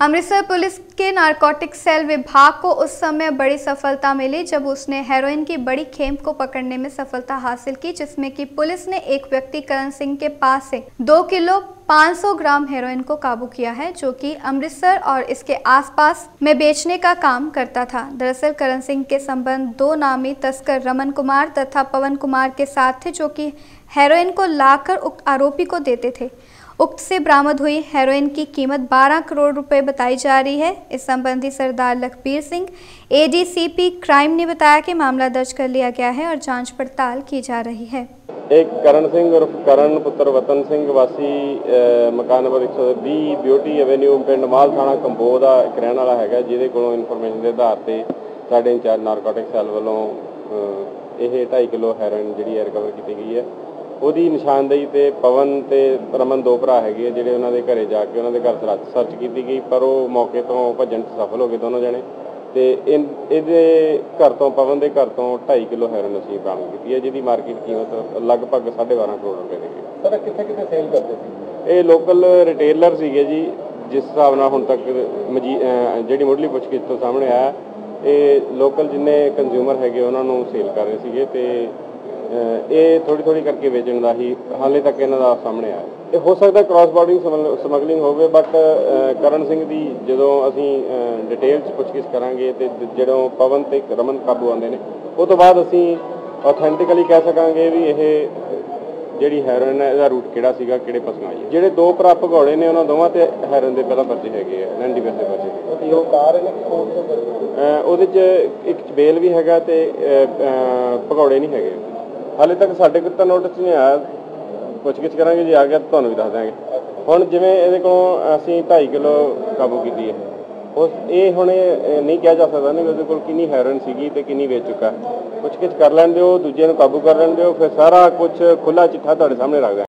Amritsar police के narcotic cell विभाग को उस समय बड़ी सफलता मिली जब उसने हेरोइन की बड़ी खेप को पकड़ने में सफलता हासिल की, जिसमें कि पुलिस ने एक व्यक्ति करण सिंह के पास से दो किलो 500 ग्राम हेरोइन को काबू किया है, जो कि अमृतसर और इसके आसपास में बेचने का काम करता था। दरअसल करण सिंह के संबंध दो नामी तस्कर रमन कुमार तथा पवन कुमार के साथ थे, जो कि हेरोइन को लाकर उक्त आरोपी को देते थे। उक्त से बरामद हुई हेरोइन की कीमत 12 करोड़ रुपए बताई जा रही है इस संबंधी सरदार लखबीर सिंह एडीसीपी क्राइम ने बताया कि मामला दर्ज कर लिया गया है और जांच पड़ताल की जा रही है ਇੱਕ ਕਰਨ ਸਿੰਘ ਉਰਫ ਕਰਨ ਪੁੱਤਰ ਵਤਨ ਸਿੰਘ ਵਾਸੀ ਅਹ, ਮਕਾਨ ਨੰਬਰ 120 ਬਿਊਟੀ ਐਵੇਨਿਊ ਪਿੰਡ ਮਾਲ ਥਾਣਾ ਕੰਬੋ ਦਾ ਇੱਕ ਰਹਿਣ ਵਾਲਾ ਹੈਗਾ ਜਿਹਦੇ ਕੋਲੋਂ ਇਨਫੋਰਮੇਸ਼ਨ ਦੇ ਆਧਾਰ ਤੇ ਸਾਡੇ ਇੰਚਾਰਜ ਨਾਰਕੋਟਿਕ ਸੈੱਲ ਵੱਲੋਂ ਅਹ, ਇਹ 2.5 ਕਿਲੋ ਹੈਰੋਇਨ ਜਿਹੜੀ ਹੈ ਰਿਕਵਰ ਕੀਤੀ ਗਈ ਹੈ ਉਹਦੀ ਨਿਸ਼ਾਨਦੇਹੀ ਤੇ ਪਵਨ ਤੇ ਰਮਨ ਦੋ ਭਰਾ ਹੈਗੇ ਆ ਜਿਹੜੇ ਉਹਨਾਂ ਦੇ ਘਰੇ ਜਾ ਕੇ ਉਹਨਾਂ ਦੇ ਘਰ ਸਰਚ ਕੀਤੀ ਗਈ ਪਰ ਉਹ ਮੌਕੇ ਤੋਂ ਭੱਜਣ 'ਚ ਸਫਲ ਹੋ ਗਏ ਦੋਨੋਂ ਜਣੇ। ਤੇ ਇਹਦੇ ਘਰ ਤੋਂ ਪਵਨ ਦੇ ਘਰ ਤੋਂ 2.5 ਕਿਲੋ ਹੈਰੋਇਨ ਅਸੀਂ ਬਰਾਮਦ ਕੀਤੀ ਹੈ ਜਿਹਦੀ ਮਾਰਕੀਟ ਕੀਮਤ ਲਗਭਗ 12.5 ਕਰੋੜ ਰੁਪਏ ਦੀ ਹੈ। ਸਰ ਕਿੱਥੇ ਕਿੱਥੇ ਸੇਲ ਕਰਦੇ ਸੀ? ਇਹ ਲੋਕਲ ਰਿਟੇਲਰ ਸੀਗੇ ਜੀ ਜਿਸ ਹਿਸਾਬ ਨਾਲ ਹੁਣ ਤੱਕ ਜਿਹੜੀ ਮੁੱਢਲੀ ਪੁੱਛਗਿੱਛ ਤੋਂ ਸਾਹਮਣੇ ਆਇਆ ਇਹ ਲੋਕਲ ਜਿੰਨੇ ਕੰਜ਼ਿਊਮਰ ਹੈਗੇ ਉਹਨਾਂ ਨੂੰ ਸੇਲ ਕਰ ਰਹੇ ਸੀਗੇ ਤੇ ਇਹ ਥੋੜੀ ਥੋੜੀ ਕਰਕੇ ਵੇਚਣ ਦਾ ਹੀ ਹਾਲੇ ਤੱਕ ਇਹਨਾਂ ਦਾ ਸਾਹਮਣੇ ਆਇਆ। ਇਹ ਹੋ ਸਕਦਾ ਕ੍ਰਾਸ ਬਾਰਡਿੰਗ ਸਮਗਲਿੰਗ ਹੋਵੇ ਬਟ ਕਰਨ ਸਿੰਘ ਦੀ ਜਦੋਂ ਅਸੀਂ ਡਿਟੇਲ ਚ ਪੁੱਛਗਿੱਛ ਕਰਾਂਗੇ ਤੇ ਜਦੋਂ ਪਵਨ ਤੇ ਰਮਨ ਕਾਬੂ ਆਉਂਦੇ ਨੇ ਉਹ ਤੋਂ ਬਾਅਦ ਅਸੀਂ ਆਥੈਂਟਿਕਲੀ ਕਹਿ ਸਕਾਂਗੇ ਵੀ ਇਹ ਜਿਹੜੀ ਹੈਰੋਇਨ ਹੈ ਇਹਦਾ ਰੂਟ ਕਿਹੜਾ ਸੀਗਾ ਕਿਹੜੇ ਪਾਸੋਂ ਆਈ ਜਿਹੜੇ ਦੋ ਭਰਾ ਭਗੌੜੇ ਨੇ ਉਹਨਾਂ ਦੋਵਾਂ ਤੇ ਹੈਰੋਇਨ ਦੇ ਪਹਿਲਾਂ ਪਰਚੇ ਹੈਗੇ ਆ ਐਨਡੀ ਦੇ ਪਰਚੇ ਉਹ ਕਾਰ ਇਹਨੇ ਕੋਲ ਤੋਂ ਉਹਦੇ ਚ ਇੱਕ ਬੇਲ ਵੀ ਹੈਗਾ ਤੇ ਭਗੌੜੇ ਨਹੀਂ ਹੈਗੇ। ਹਾਲੇ ਤੱਕ ਸਾਡੇ ਕੋਲ ਤਾਂ ਨੋਟਿਸ ਨਹੀਂ ਆਇਆ। ਪੁੱਛਗਿੱਛ ਕਰਾਂਗੇ ਜੇ ਆ ਗਿਆ ਤਾਂ ਤੁਹਾਨੂੰ ਵੀ ਦੱਸ ਦਿਆਂਗੇ। ਹੁਣ ਜਿਵੇਂ ਇਹਦੇ ਕੋਲੋਂ ਅਸੀਂ 2.5 ਕਿਲੋ ਕਾਬੂ ਕੀਤੀ ਹੈ। ਉਸ ਇਹ ਹੁਣ ਨਹੀਂ ਕਿਹਾ ਜਾ ਸਕਦਾ ਨਹੀਂ ਉਹਦੇ ਕੋਲ ਕਿੰਨੀ ਹੈਰੋਇਨ ਸੀਗੀ ਤੇ ਕਿੰਨੀ ਵੇਚ ਚੁੱਕਾ। ਪੁੱਛਗਿੱਛ ਕਰ ਲੈਣ ਦਿਓ ਦੂਜੇ ਨੂੰ ਕਾਬੂ ਕਰ ਲੈਣ ਦਿਓ, ਫਿਰ ਸਾਰਾ ਕੁਝ ਖੁੱਲਾ ਚਿੱਠਾ ਤੁਹਾਡੇ ਸਾਹਮਣੇ ਰੱਖਦਾ